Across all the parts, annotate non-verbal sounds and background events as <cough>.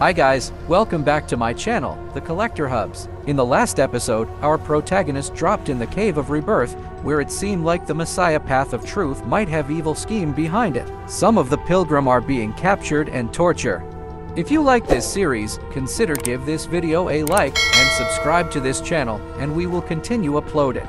Hi guys, welcome back to my channel, The Collector Hubs. In the last episode, our protagonist dropped in the Cave of Rebirth, where it seemed like the Messiah Path of Truth might have evil scheme behind it. Some of the pilgrim are being captured and tortured. If you like this series, consider give this video a like and subscribe to this channel, and we will continue upload it.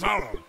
Sao?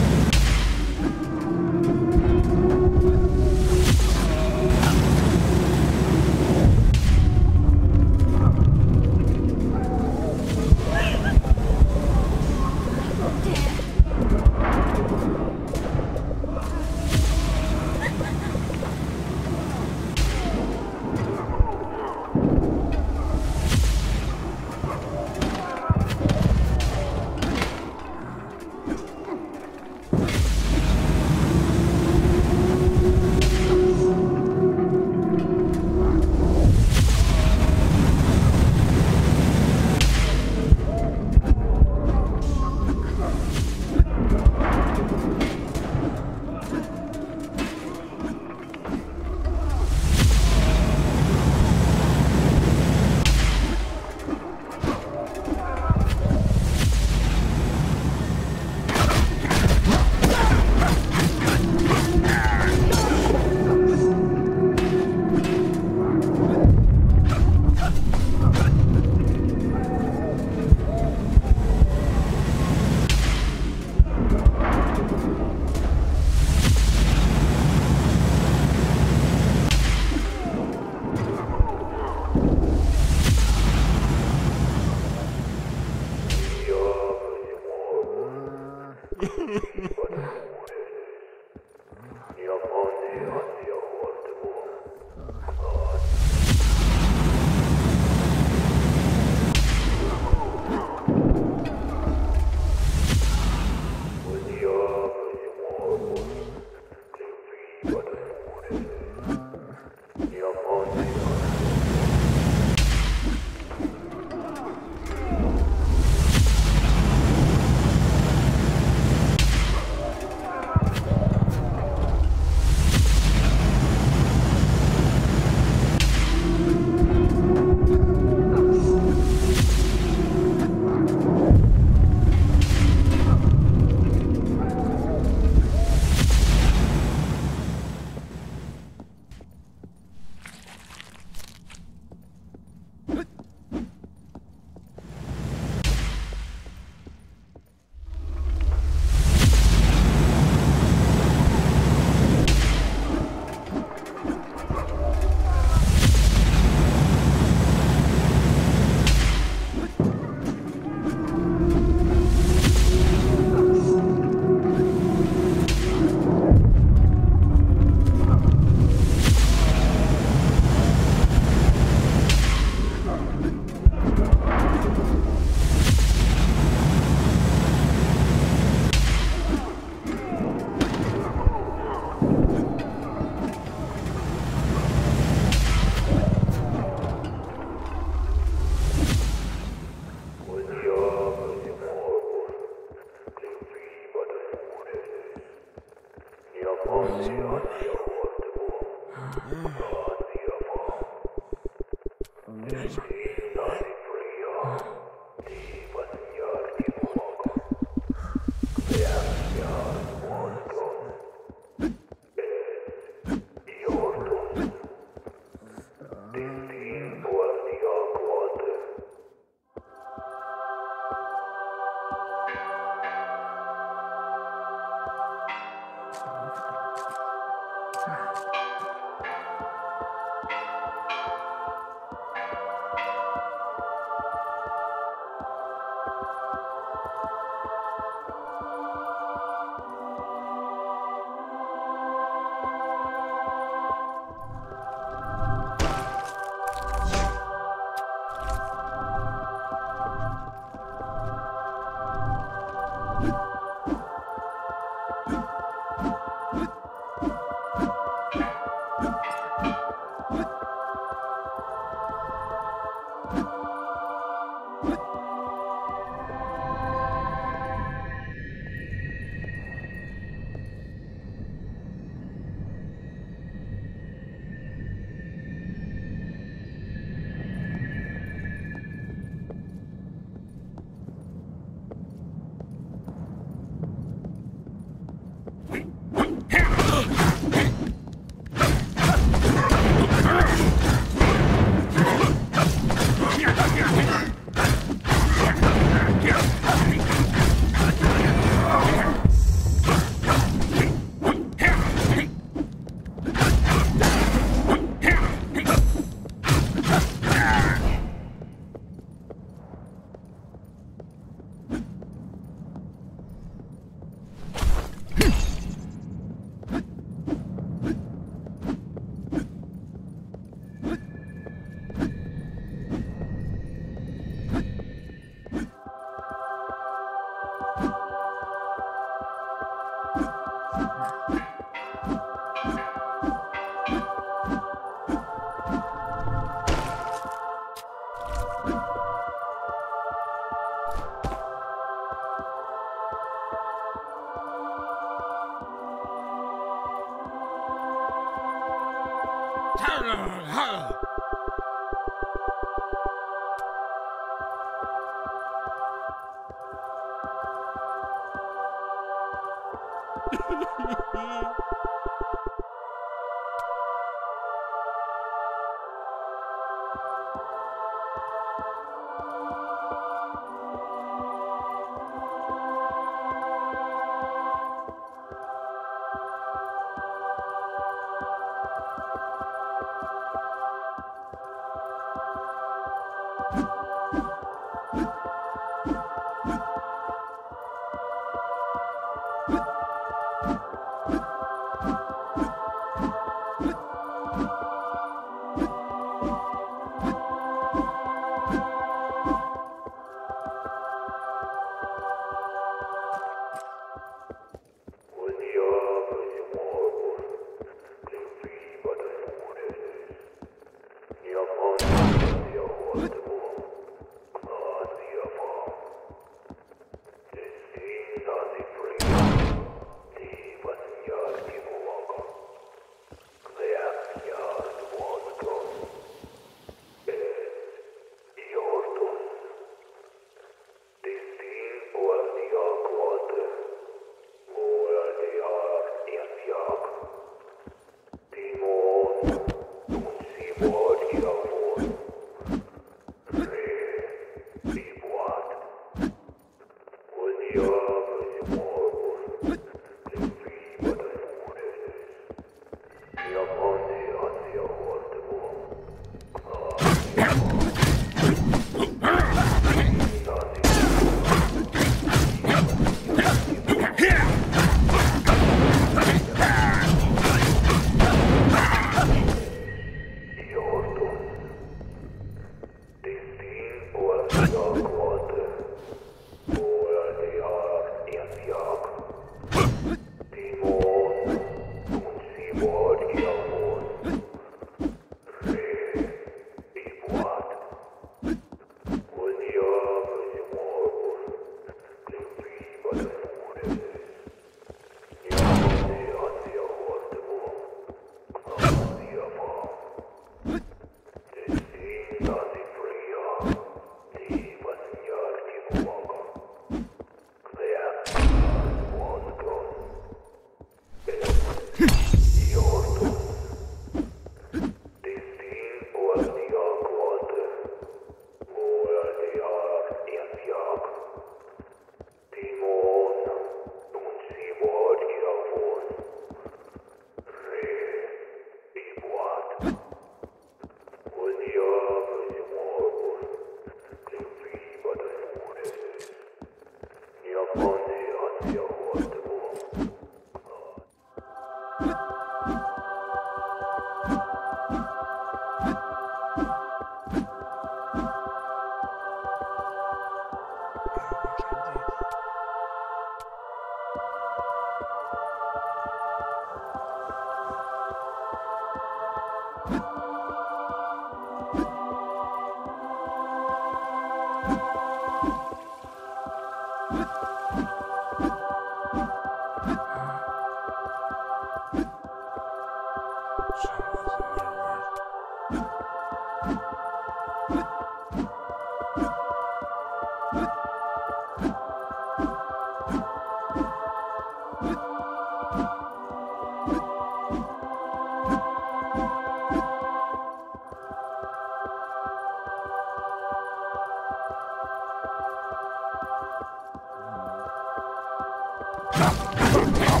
Ha!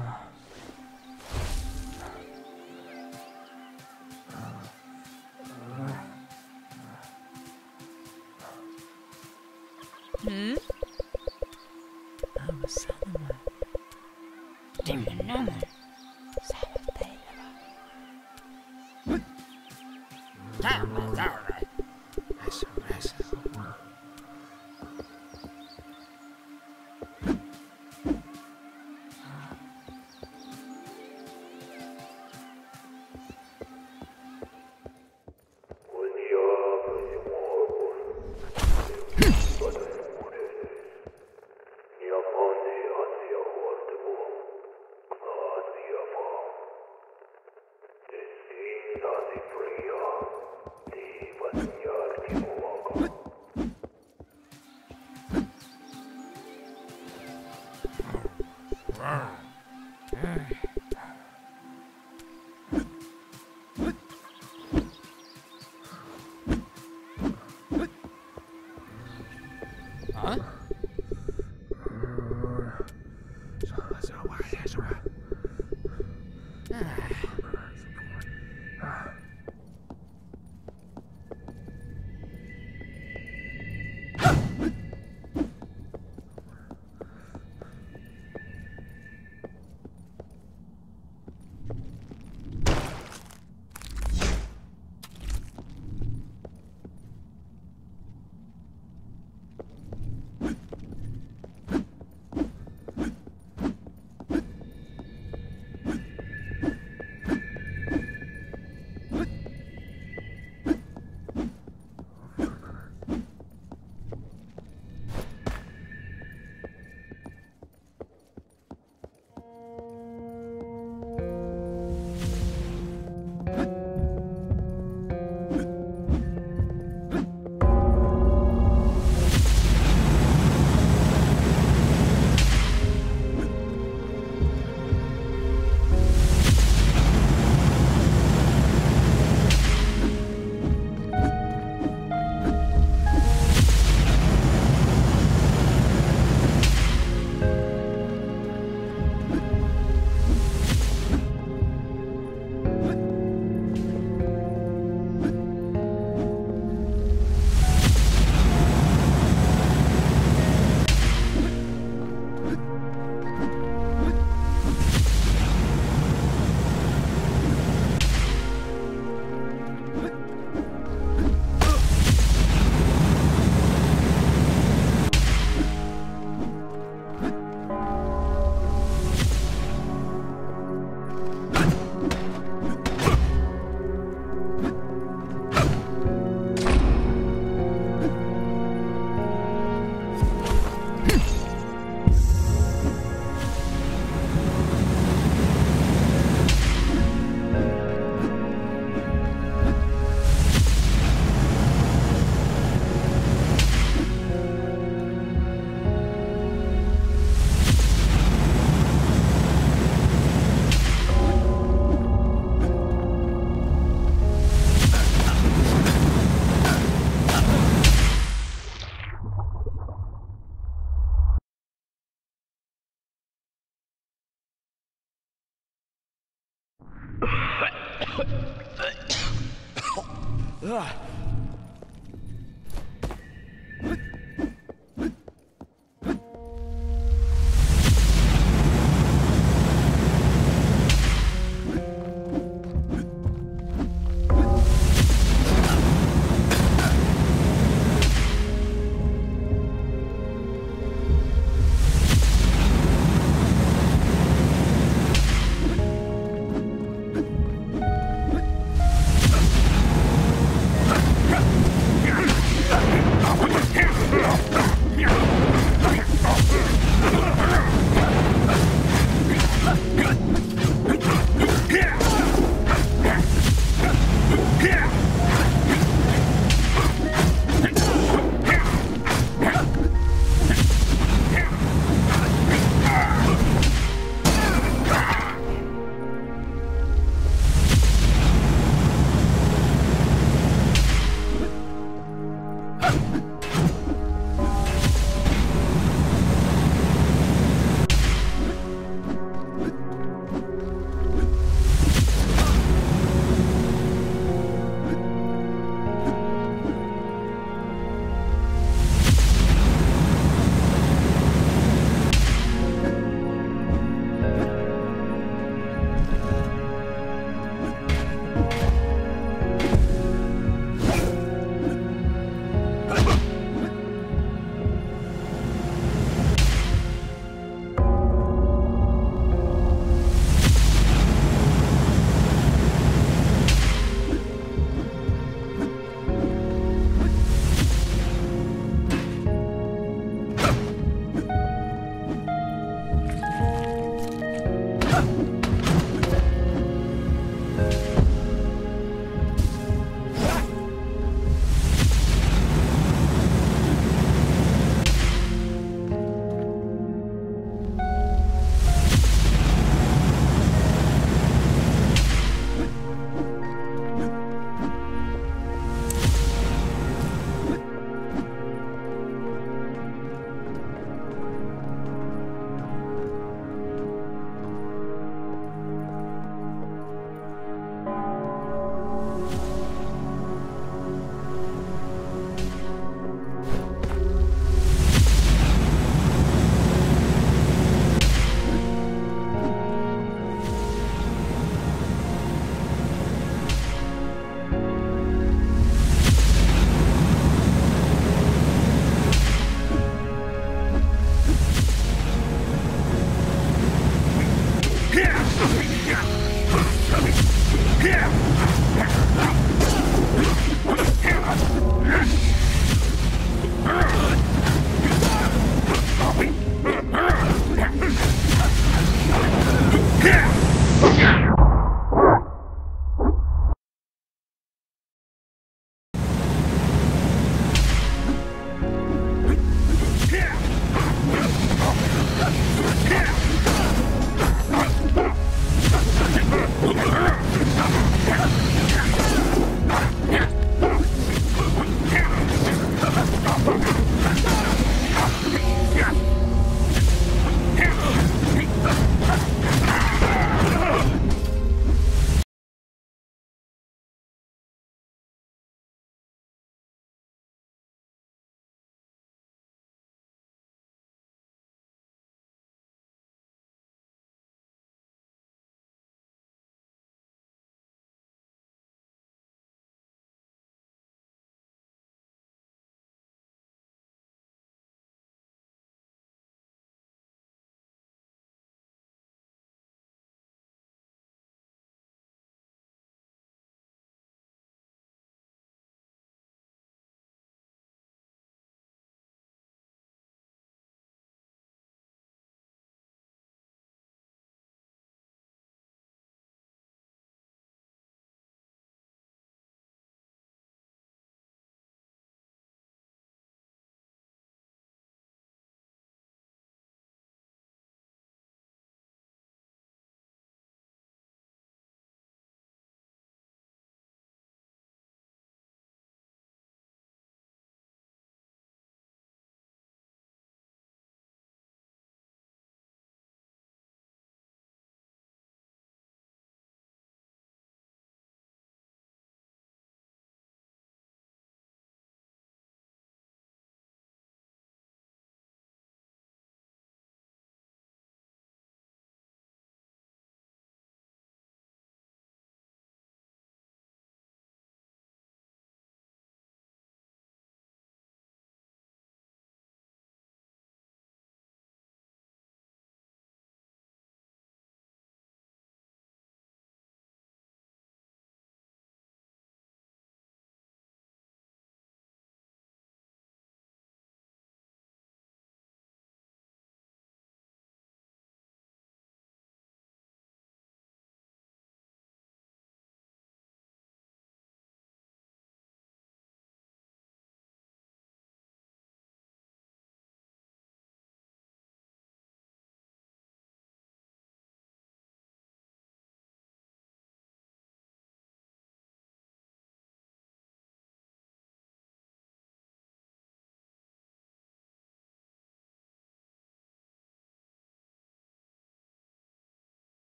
Hmm?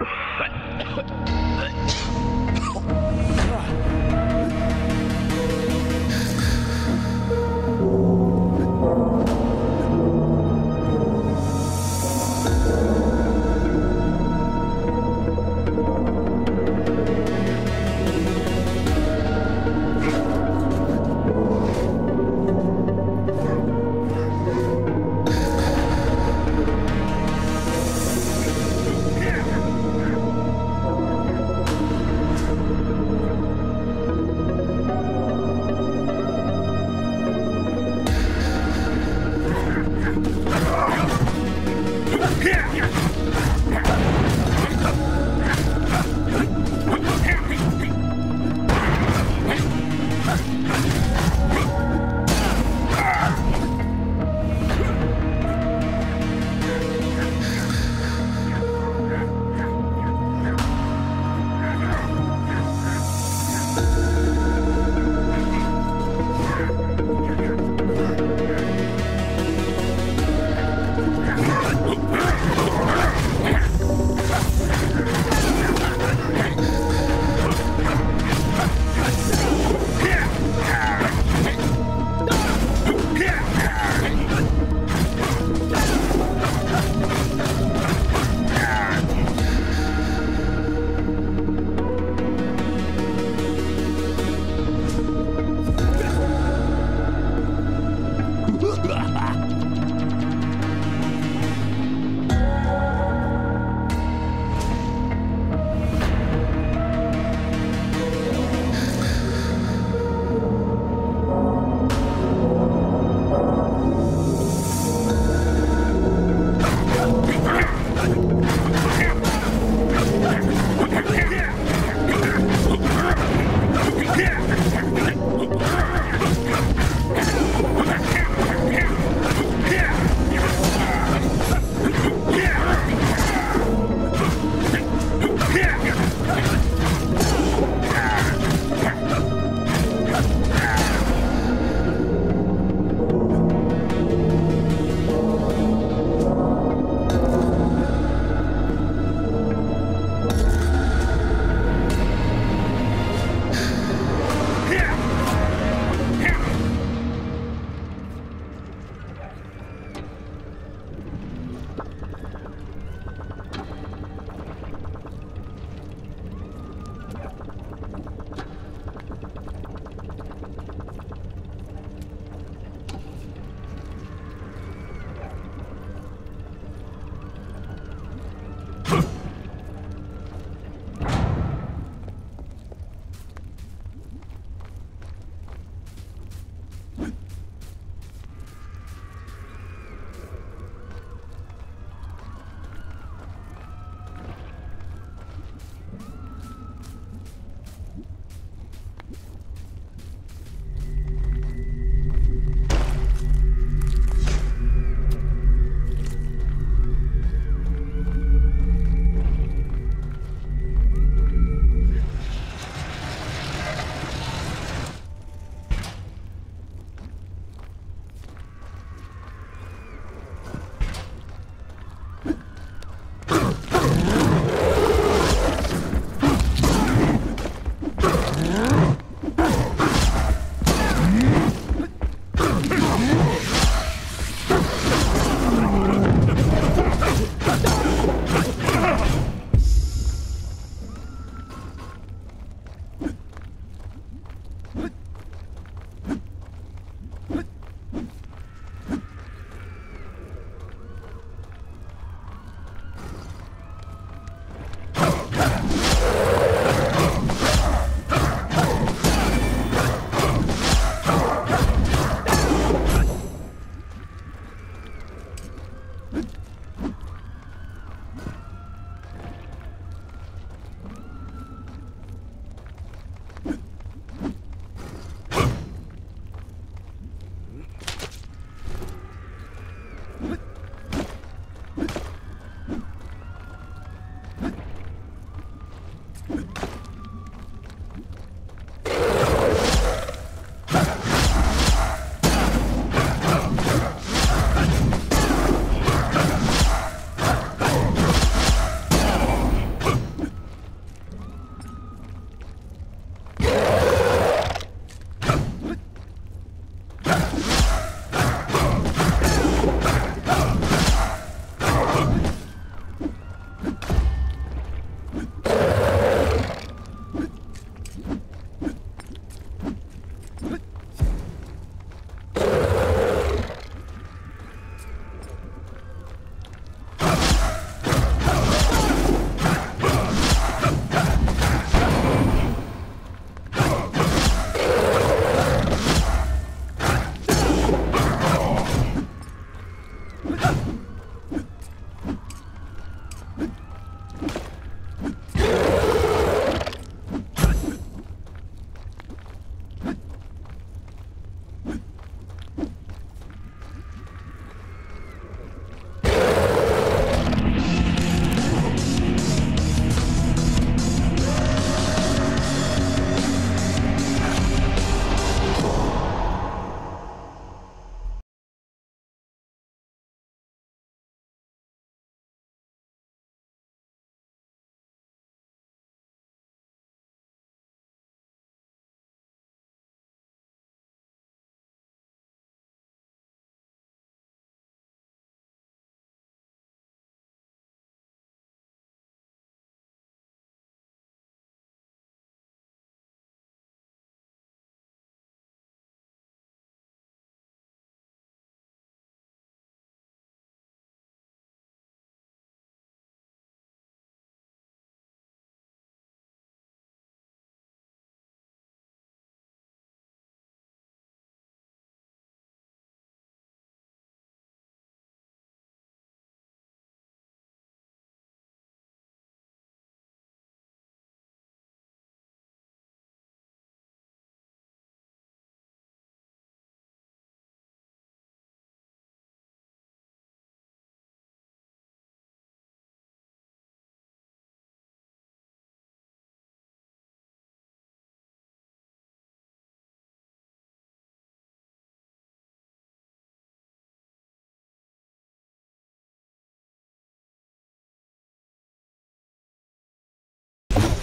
嘿嘿嘿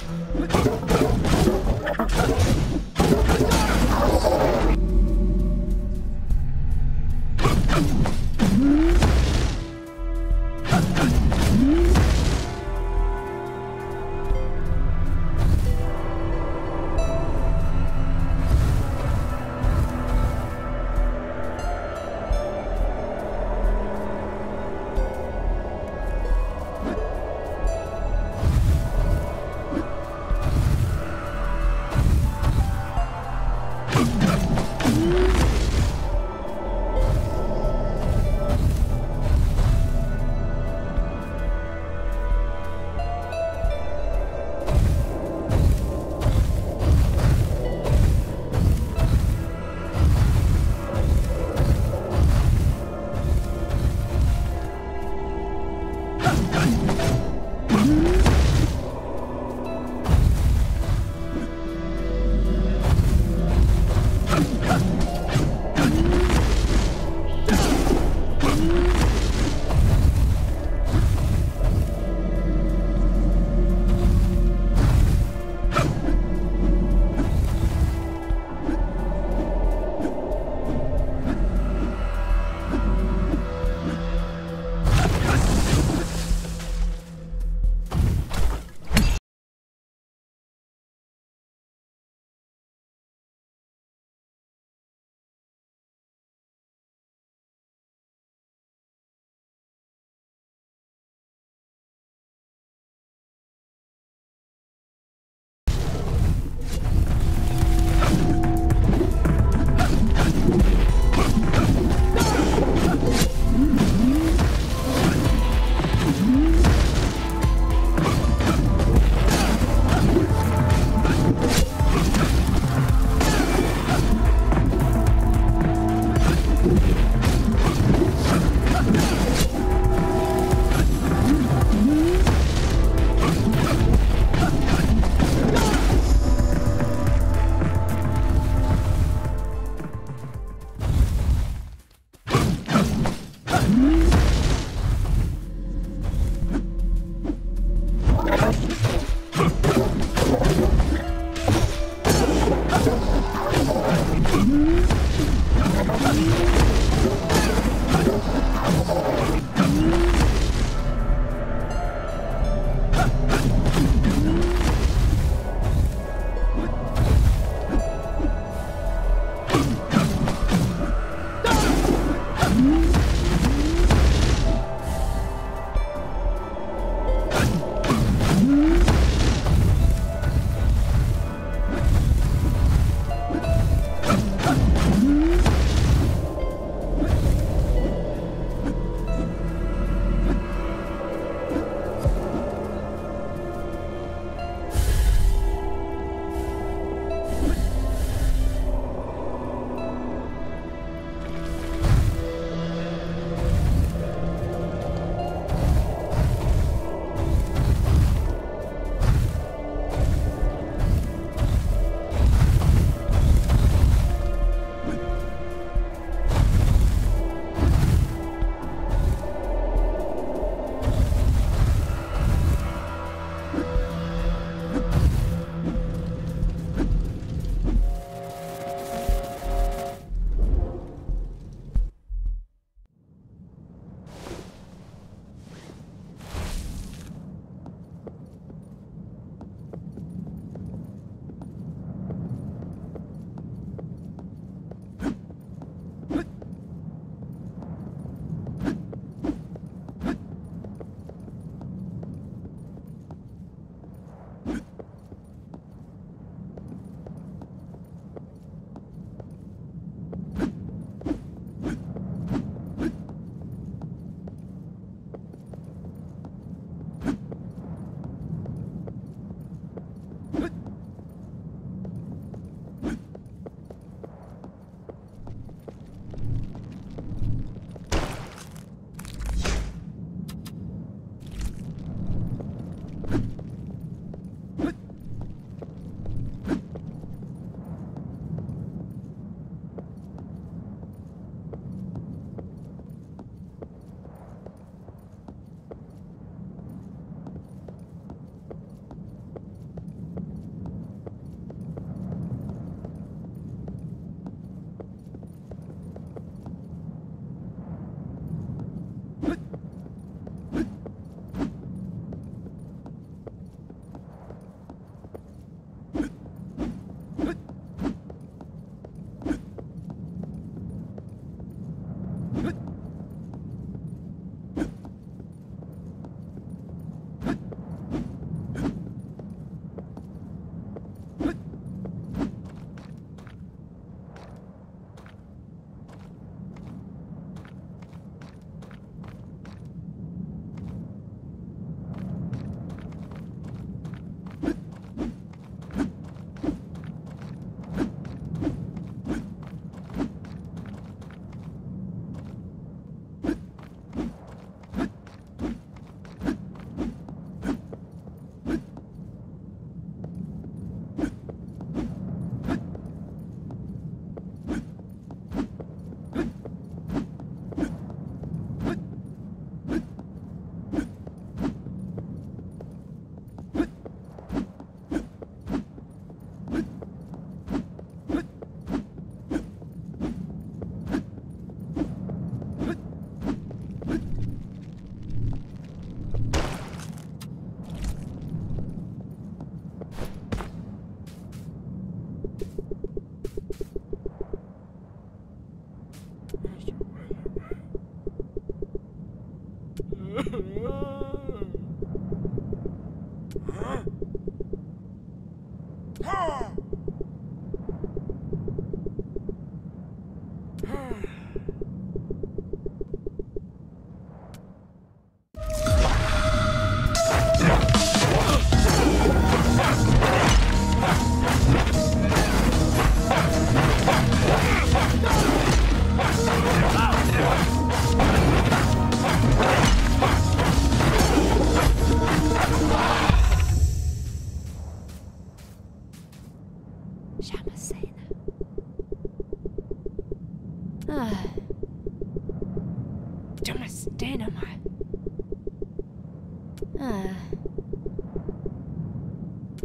Yeah.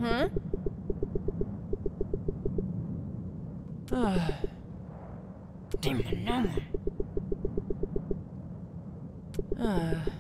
Huh? <sighs> <sighs> <sighs> Ah. Nummer. Ah.